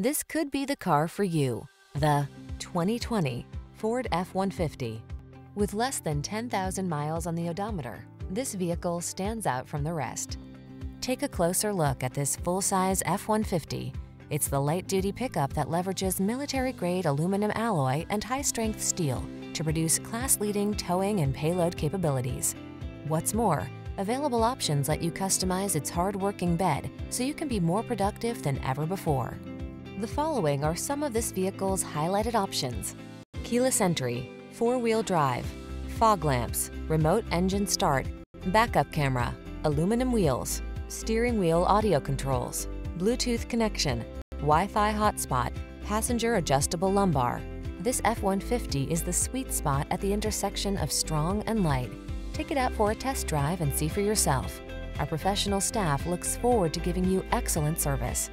This could be the car for you. The 2020 Ford F-150. With less than 10,000 miles on the odometer, this vehicle stands out from the rest. Take a closer look at this full-size F-150. It's the light-duty pickup that leverages military-grade aluminum alloy and high-strength steel to produce class-leading towing and payload capabilities. What's more, available options let you customize its hard-working bed so you can be more productive than ever before. The following are some of this vehicle's highlighted options. Keyless entry, four-wheel drive, fog lamps, remote engine start, backup camera, aluminum wheels, steering wheel audio controls, Bluetooth connection, Wi-Fi hotspot, passenger adjustable lumbar. This F-150 is the sweet spot at the intersection of strong and light. Take it out for a test drive and see for yourself. Our professional staff looks forward to giving you excellent service.